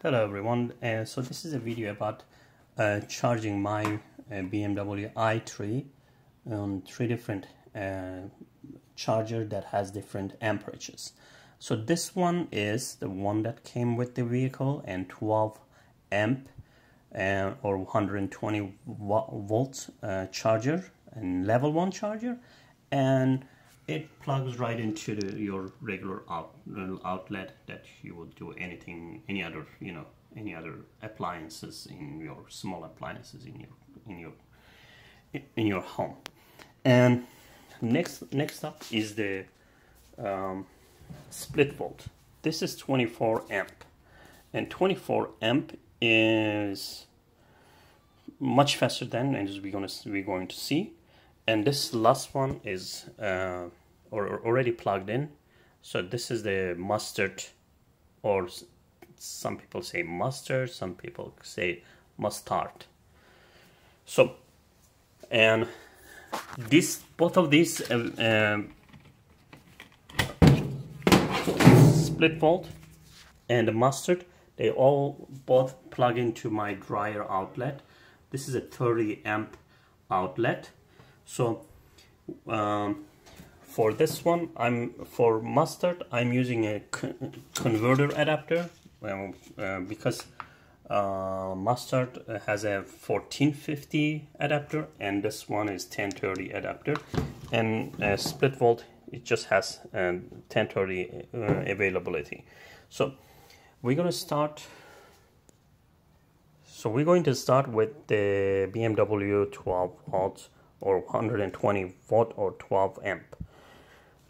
Hello everyone, uh, so this is a video about uh, charging my uh, BMW i3 on three different uh, charger that has different amperages. So this one is the one that came with the vehicle and 12 amp uh, or 120 volt uh, charger and level 1 charger and it plugs right into the, your regular out, outlet that you would do anything, any other, you know, any other appliances in your small appliances in your in your in your home. And next next up is the um, Splitvolt. This is 24 amp, and 24 amp is much faster than as we're gonna we're going to see and this last one is uh, or, already plugged in. So this is the Mustart or some people say mustard some people say mustard. So and this both of these uh, Splitvolt and the Mustart they all both plug into my dryer outlet. This is a 30 amp outlet so um, for this one I'm for Mustart I'm using a converter adapter um, uh, because uh, Mustart has a 1450 adapter and this one is 1030 adapter. And Splitvolt it just has 1030 uh, availability. So we're gonna start so we're going to start with the BMW 12 volt or 120 watt or 12 amp.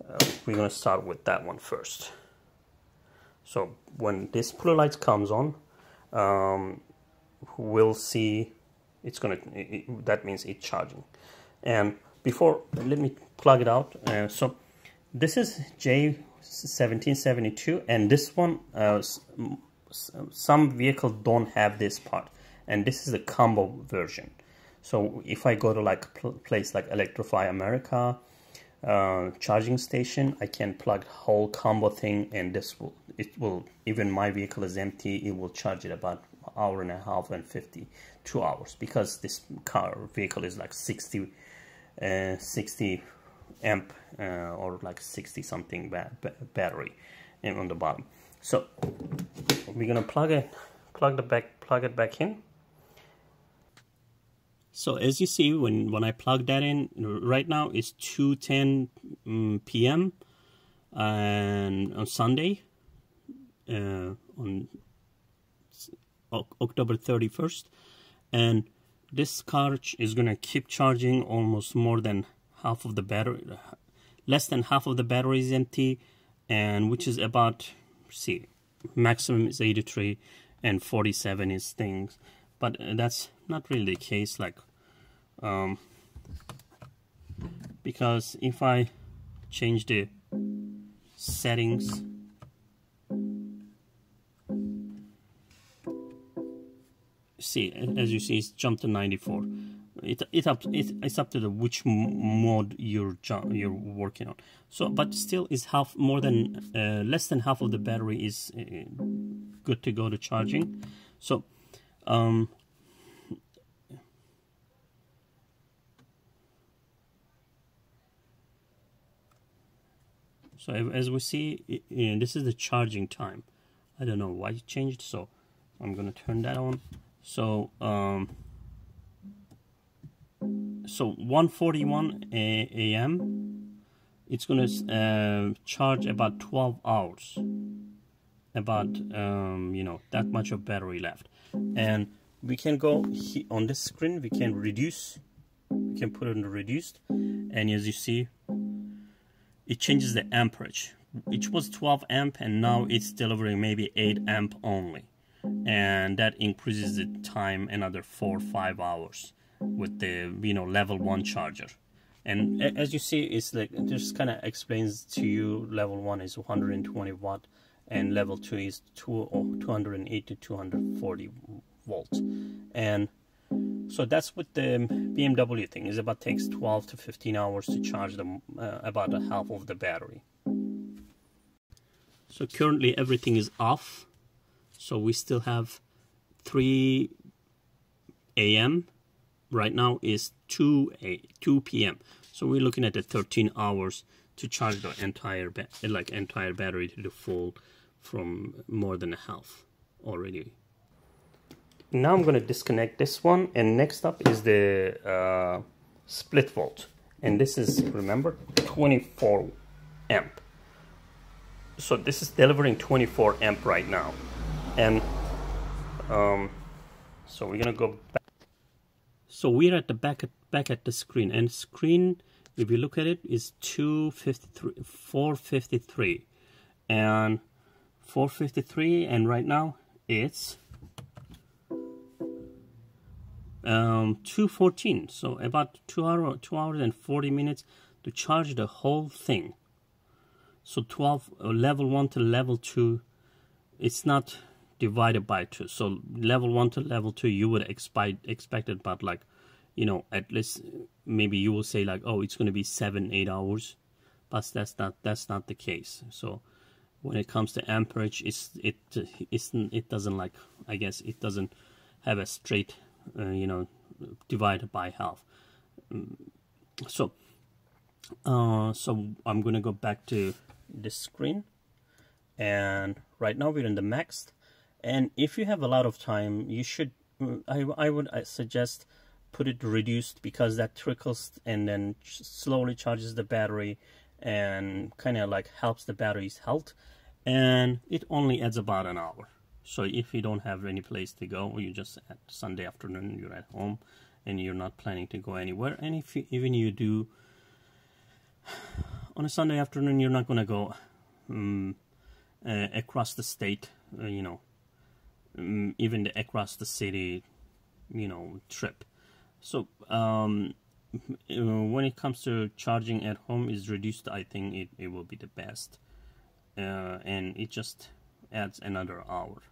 Uh, we're going to start with that one first. So when this blue light comes on, um, we'll see it's going to, that means it's charging. And before, let me plug it out. Uh, so this is J1772 and this one, uh, some vehicles don't have this part. And this is the combo version. So if I go to like a place like Electrify America uh, charging station, I can plug whole combo thing and this will, it will, even my vehicle is empty, it will charge it about hour and a half and 50, two hours because this car vehicle is like 60, uh, 60 amp uh, or like 60 something ba ba battery on the bottom. So we're gonna plug it, plug the back, plug it back in so as you see, when, when I plug that in, right now it's 2.10 um, p.m. and on Sunday, uh, on October 31st. And this car is going to keep charging almost more than half of the battery, less than half of the battery is empty, and which is about, see, maximum is 83 and 47 is things. But that's not really the case, like um, because if I change the settings see as you see it's jumped to 94 it, it up it, it's up to the which mode you're you're working on. So but still is half more than uh, less than half of the battery is uh, good to go to charging. So um, So as we see, this is the charging time. I don't know why it changed, so I'm gonna turn that on. So um, so 1:41 a.m. It's gonna uh, charge about 12 hours. About um, you know that much of battery left, and we can go on this screen. We can reduce. We can put it the reduced, and as you see, it changes the amperage. It was 12 amp and now it's delivering maybe 8 amp only. And that increases the time another 4 or 5 hours with the you know level 1 charger. And as you see, it's like it just kind of explains to you level 1 is 120 watt and level 2 is 2, 280 to 240 volt And so that's what the BMW thing is about takes 12 to 15 hours to charge them uh, about a half of the battery. So currently everything is off So we still have 3 a.m. Right now is 2 a 2 p.m. So we're looking at the 13 hours to charge the entire like entire battery to the full from more than a half already. Now I'm going to disconnect this one and next up is the uh, Splitvolt and this is remember 24 amp. So this is delivering 24 amp right now. And um, so we're gonna go back. So we're at the back at back at the screen. And screen if you look at it is 253 453 and 453 and right now it's um 214 so about two hour two hours and 40 minutes to charge the whole thing. So 12 uh, level 1 to level 2 it's not divided by 2 so level 1 to level 2 you would expect expect it but like you know at least maybe you will say like oh it's going to be 7 8 hours but that's not that's not the case. So when it comes to amperage it's it it's it doesn't like i guess it doesn't have a straight uh, you know divided by half. Mm, so uh, so i'm gonna go back to this screen. And right now we're in the max. And if you have a lot of time you should mm, i i would suggest put it reduced because that trickles and then slowly charges the battery and kind of like helps the battery's health. And it only adds about an hour so if you don't have any place to go you just at sunday afternoon you're at home and you're not planning to go anywhere and if you, even you do on a sunday afternoon you're not going to go um, uh, across the state uh, you know um, even the across the city you know trip. So um, uh, when it comes to charging at home is reduced i think it, it will be the best uh, and it just adds another hour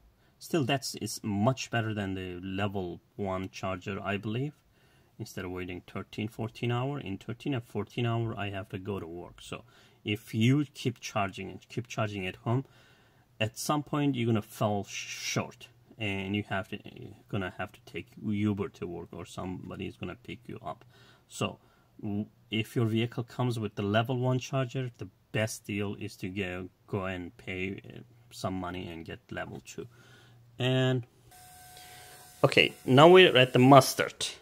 still that's is much better than the level 1 charger i believe instead of waiting 13 14 hour in 13 and 14 hour i have to go to work so if you keep charging and keep charging at home at some point you're gonna fall short and you have to gonna have to take Uber to work or somebody is gonna pick you up. So if your vehicle comes with the level one charger, the best deal is to go go and pay uh, some money and get level two. And okay, now we're at the Mustart.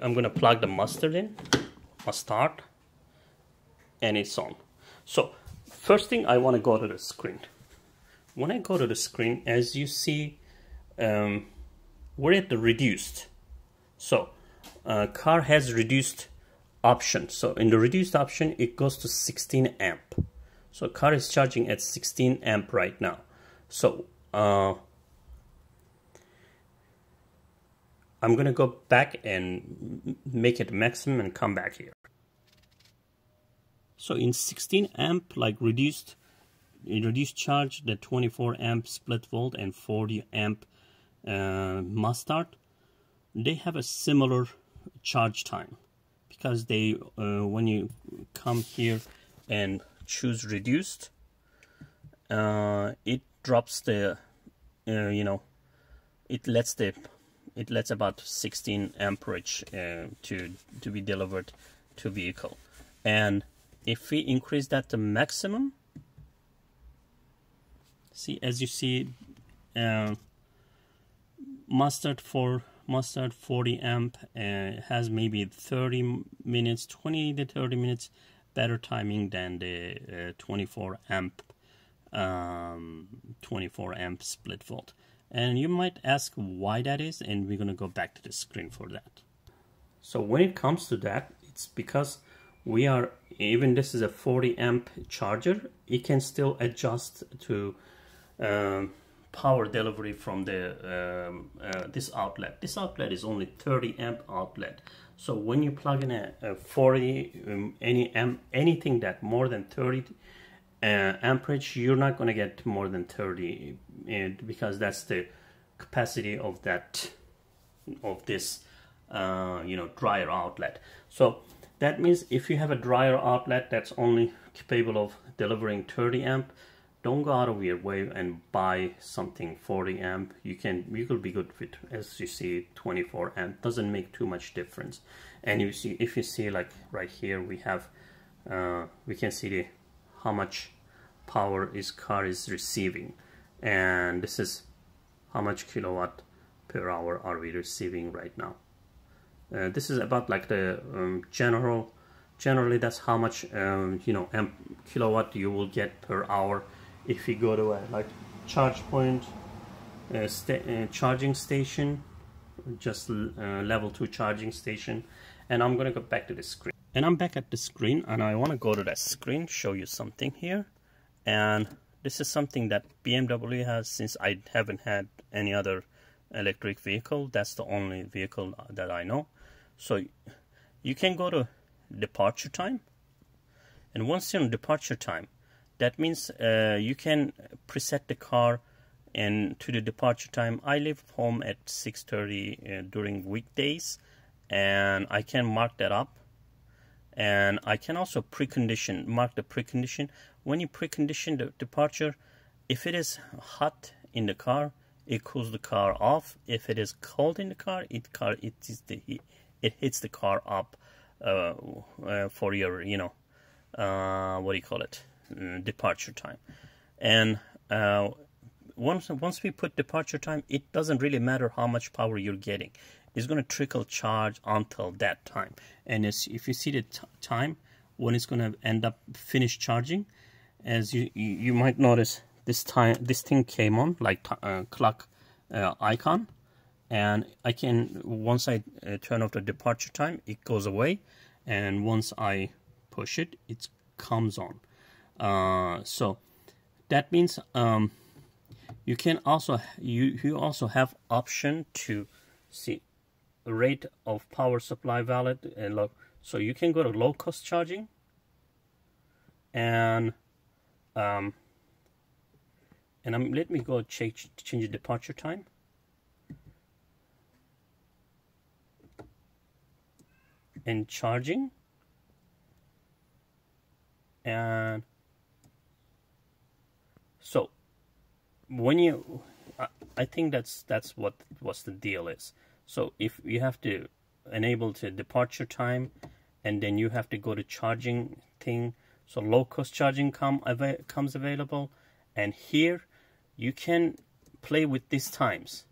I'm gonna plug the Mustart in, Mustart, and it's on. So first thing I want to go to the screen when I go to the screen, as you see, um, we're at the reduced. So, uh, car has reduced option. So in the reduced option, it goes to 16 amp. So car is charging at 16 amp right now. So uh, I'm gonna go back and make it maximum and come back here. So in 16 amp, like reduced, reduced charge, the 24 amp Splitvolt and 40 amp uh, Mustart, they have a similar charge time because they uh, when you come here and choose reduced, uh, it drops the uh, you know it lets the it lets about 16 amperage uh, to to be delivered to vehicle. And if we increase that to maximum see as you see uh, Mustart for Mustart 40 amp uh, has maybe 30 minutes 20 to 30 minutes better timing than the uh, 24 amp um, 24 amp Splitvolt and you might ask why that is and we're gonna go back to the screen for that so when it comes to that it's because we are even this is a 40 amp charger it can still adjust to um, power delivery from the um, uh, this outlet. This outlet is only 30 amp outlet. So when you plug in a, a 40 um, any amp anything that more than 30 uh, amperage, you're not going to get more than 30 uh, because that's the capacity of that of this uh, you know dryer outlet. So that means if you have a dryer outlet that's only capable of delivering 30 amp don't go out of your way and buy something 40 amp. You can you could be good with as you see 24 amp. Doesn't make too much difference. And you see if you see like right here we have uh, we can see the how much power is car is receiving. And this is how much kilowatt per hour are we receiving right now. Uh, this is about like the um, general generally that's how much um, you know amp kilowatt you will get per hour if you go to a like charge point uh, sta uh, charging station just uh, level 2 charging station. And I'm gonna go back to the screen and I'm back at the screen and I want to go to that screen show you something here. And this is something that BMW has since I haven't had any other electric vehicle. That's the only vehicle that I know. So you can go to departure time. And once you're on departure time that means uh, you can preset the car and to the departure time. I leave home at 6:30 uh, during weekdays and I can mark that up and I can also precondition mark the precondition. When you precondition the departure if it is hot in the car it cools the car off. If it is cold in the car it car it is the it hits the car up uh, uh, for your you know uh, what do you call it? Mm, departure time. And uh, once once we put departure time it doesn't really matter how much power you're getting it's going to trickle charge until that time. And if you see the time when it's going to end up finish charging as you you might notice this time this thing came on like uh, clock uh, icon. And I can once I uh, turn off the departure time it goes away. And once I push it it comes on. Uh, so that means um, you can also you you also have option to see rate of power supply valid and low so you can go to low cost charging and um, and I'm, let me go change change the departure time. And charging. And so when you I, I think that's that's what what's the deal is so if you have to enable the departure time and then you have to go to charging thing so low cost charging come comes available. And here you can play with these times.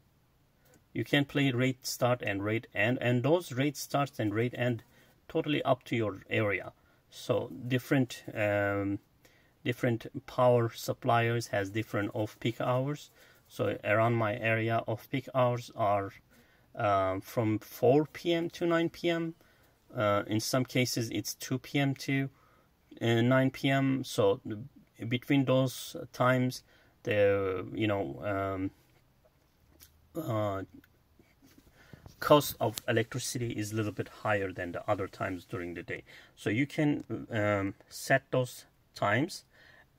You can play rate start and rate end and those rate starts and rate end totally up to your area. So different um, different power suppliers has different off-peak hours. So around my area off-peak hours are um, from 4 p.m. to 9 p.m. Uh, in some cases it's 2 p.m. to uh, 9 p.m. so between those times the you know um, uh, cost of electricity is a little bit higher than the other times during the day so you can um, set those times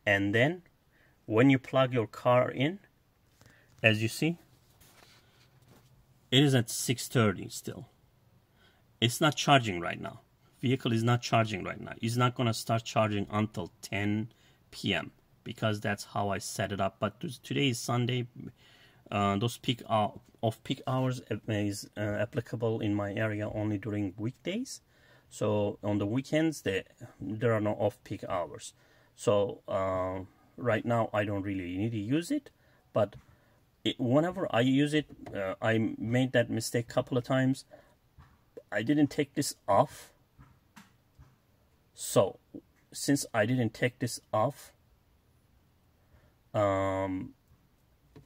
and then when you plug your car in as you see it is at 6.30 still it's not charging right now vehicle is not charging right now it's not going to start charging until 10 p.m because that's how I set it up. But today is Sunday. Uh, those peak off peak hours is uh, applicable in my area only during weekdays. So on the weekends, there there are no off peak hours. So uh, right now, I don't really need to use it. But it, whenever I use it, uh, I made that mistake a couple of times. I didn't take this off. So since I didn't take this off, um,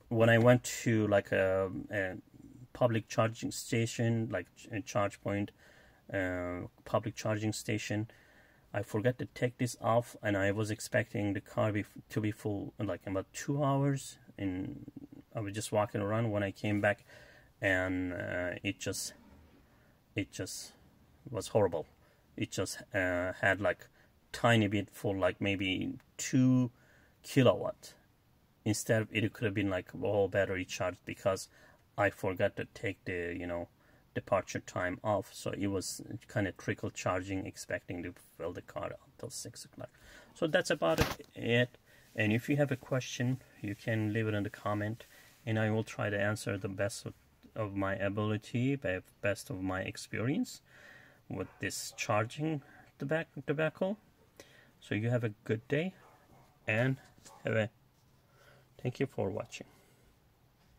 when I went to like a, a public charging station, like a charge point, uh, public charging station, I forgot to take this off, and I was expecting the car be, to be full in like about two hours. And I was just walking around when I came back, and uh, it just, it just was horrible. It just uh, had like tiny bit for like maybe two kilowatt. Instead it could have been like all battery charged because I forgot to take the you know departure time off. So it was kind of trickle charging expecting to fill the car until six o'clock. So that's about it. And if you have a question you can leave it in the comment and I will try to answer the best of, of my ability best of my experience with this charging tobacco. So you have a good day and have a thank you for watching